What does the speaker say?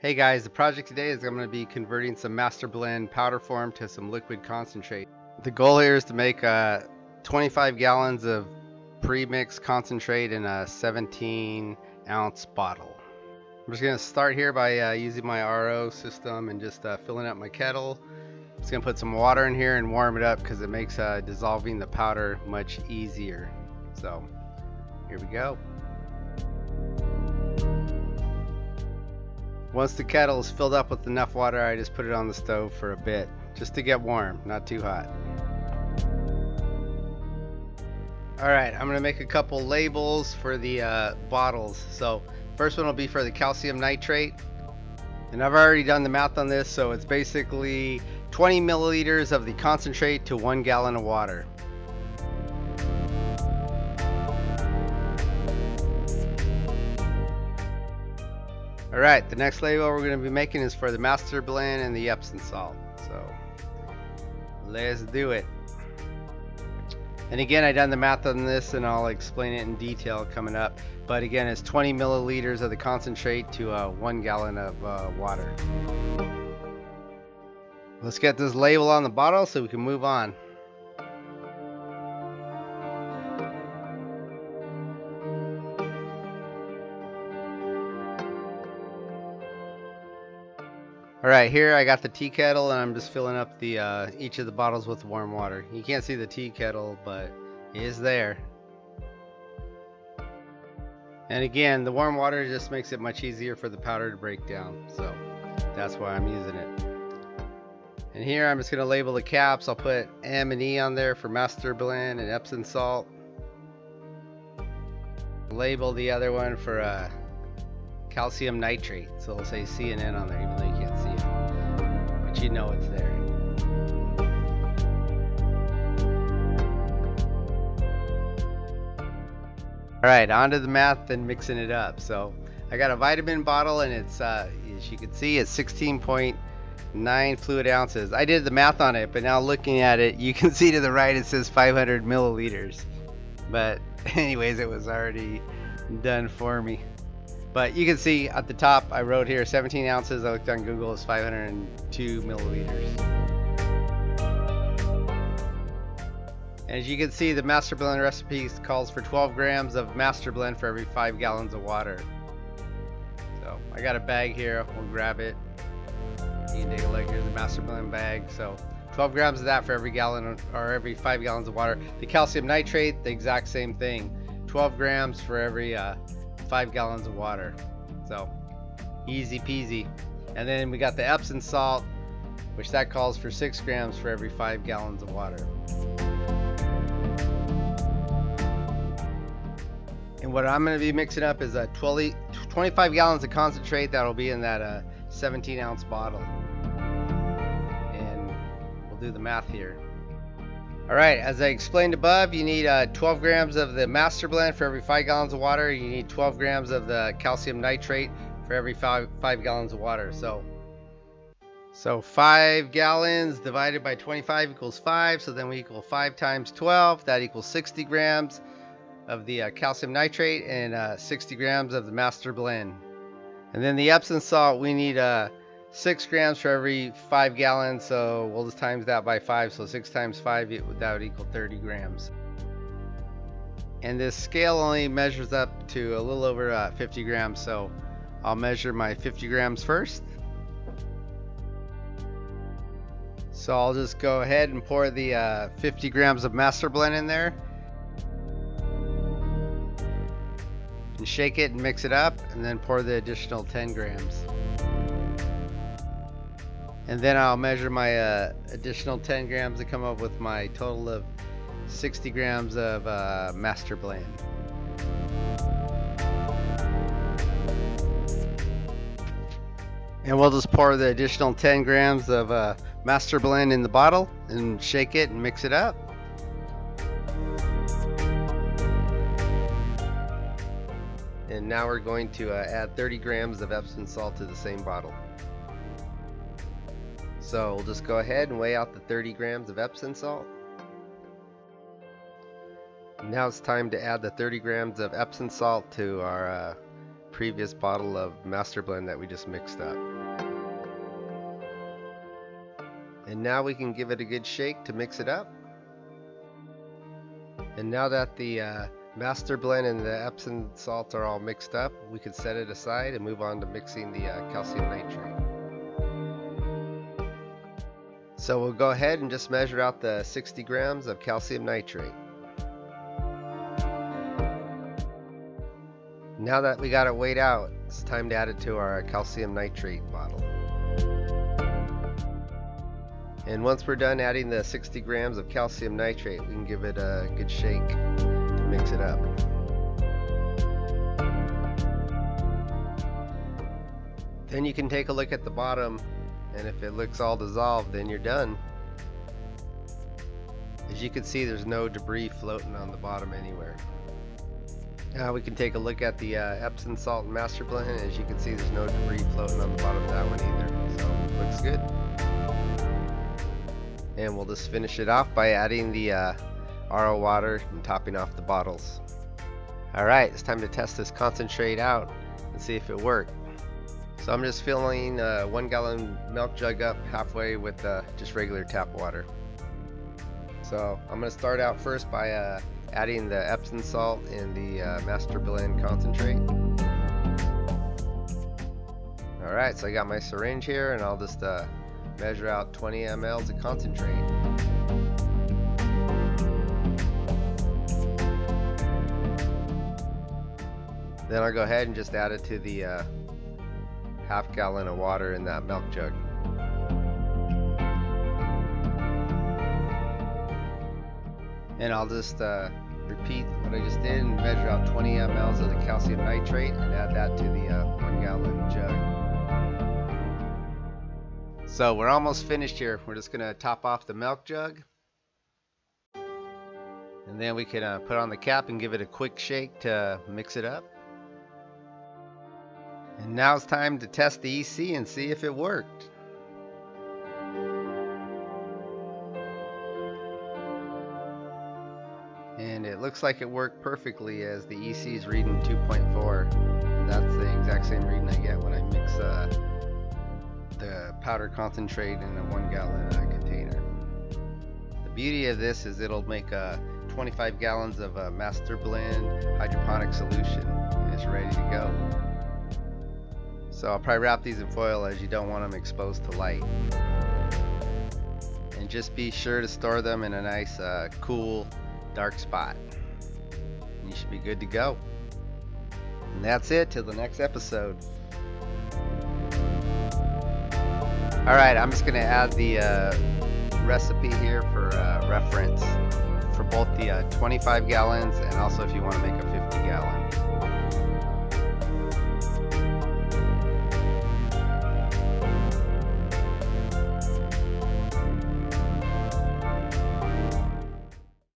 Hey guys, the project today is I'm going to be converting some Master Blend powder form to some liquid concentrate. The goal here is to make uh, 25 gallons of pre-mixed concentrate in a 17 ounce bottle. I'm just going to start here by uh, using my RO system and just uh, filling up my kettle. I'm just going to put some water in here and warm it up because it makes uh, dissolving the powder much easier. So here we go. Once the kettle is filled up with enough water, I just put it on the stove for a bit, just to get warm, not too hot. Alright, I'm going to make a couple labels for the uh, bottles. So, first one will be for the calcium nitrate. And I've already done the math on this, so it's basically 20 milliliters of the concentrate to one gallon of water. Alright, the next label we're going to be making is for the Master Blend and the Epsom salt. So, let's do it. And again, I done the math on this and I'll explain it in detail coming up. But again, it's 20 milliliters of the concentrate to uh, one gallon of uh, water. Let's get this label on the bottle so we can move on. Alright, here I got the tea kettle and I'm just filling up the uh, each of the bottles with warm water. You can't see the tea kettle, but it is there. And again, the warm water just makes it much easier for the powder to break down. So that's why I'm using it. And here I'm just going to label the caps. I'll put M and E on there for Master Blend and Epsom salt. Label the other one for uh, calcium nitrate. So it'll say C and N on there you know it's there. Alright, on to the math and mixing it up. So I got a vitamin bottle and it's, uh, as you can see, it's 16.9 fluid ounces. I did the math on it, but now looking at it, you can see to the right it says 500 milliliters. But anyways, it was already done for me. But you can see at the top, I wrote here 17 ounces. I looked on Google, it's 502 milliliters. As you can see, the Master Blend recipe calls for 12 grams of Master Blend for every 5 gallons of water. So I got a bag here, we'll grab it. You can take a look, here's the Master Blend bag. So 12 grams of that for every gallon or every 5 gallons of water. The calcium nitrate, the exact same thing. 12 grams for every uh, five gallons of water. So easy peasy. And then we got the Epsom salt, which that calls for six grams for every five gallons of water. And what I'm going to be mixing up is a 20, 25 gallons of concentrate that'll be in that uh, 17 ounce bottle. And we'll do the math here. Alright, as I explained above, you need uh, 12 grams of the Master Blend for every 5 gallons of water. You need 12 grams of the calcium nitrate for every 5, five gallons of water. So, so 5 gallons divided by 25 equals 5. So then we equal 5 times 12. That equals 60 grams of the uh, calcium nitrate and uh, 60 grams of the Master Blend. And then the Epsom salt, we need uh, six grams for every five gallons so we'll just times that by five. So six times five that would equal 30 grams. And this scale only measures up to a little over uh, 50 grams so I'll measure my 50 grams first. So I'll just go ahead and pour the uh, 50 grams of master blend in there. And shake it and mix it up and then pour the additional 10 grams and then I'll measure my uh, additional 10 grams to come up with my total of 60 grams of uh, Master Blend. And we'll just pour the additional 10 grams of uh, Master Blend in the bottle and shake it and mix it up. And now we're going to uh, add 30 grams of Epsom salt to the same bottle. So we'll just go ahead and weigh out the 30 grams of Epsom salt. Now it's time to add the 30 grams of Epsom salt to our uh, previous bottle of Master Blend that we just mixed up. And now we can give it a good shake to mix it up. And now that the uh, Master Blend and the Epsom salt are all mixed up, we can set it aside and move on to mixing the uh, calcium nitrate. So we'll go ahead and just measure out the 60 grams of calcium nitrate. Now that we got it weighed out, it's time to add it to our calcium nitrate bottle. And once we're done adding the 60 grams of calcium nitrate, we can give it a good shake to mix it up. Then you can take a look at the bottom and if it looks all dissolved then you're done. As you can see there's no debris floating on the bottom anywhere. Now we can take a look at the uh, Epsom salt master blend. As you can see, there's no debris floating on the bottom of that one either. So looks good. And we'll just finish it off by adding the uh, RO water and topping off the bottles. Alright, it's time to test this concentrate out and see if it worked. So I'm just filling a one gallon milk jug up halfway with uh, just regular tap water. So I'm going to start out first by uh, adding the Epsom salt in the uh, Master Blend concentrate. Alright, so I got my syringe here and I'll just uh, measure out 20 mLs of concentrate. Then I'll go ahead and just add it to the uh, half gallon of water in that milk jug. and I'll just uh, repeat what I just did and measure out 20 mLs of the calcium nitrate and add that to the uh, one gallon jug. So we're almost finished here. We're just gonna top off the milk jug and then we can uh, put on the cap and give it a quick shake to mix it up. And now it's time to test the EC and see if it worked. and it looks like it worked perfectly as the EC is reading 2.4 that's the exact same reading I get when I mix uh, the powder concentrate in a one gallon uh, container. The beauty of this is it'll make uh, 25 gallons of a master blend hydroponic solution. And it's ready to go so I'll probably wrap these in foil as you don't want them exposed to light and just be sure to store them in a nice uh, cool dark spot. You should be good to go. And that's it till the next episode. Alright, I'm just going to add the uh, recipe here for uh, reference for both the uh, 25 gallons and also if you want to make a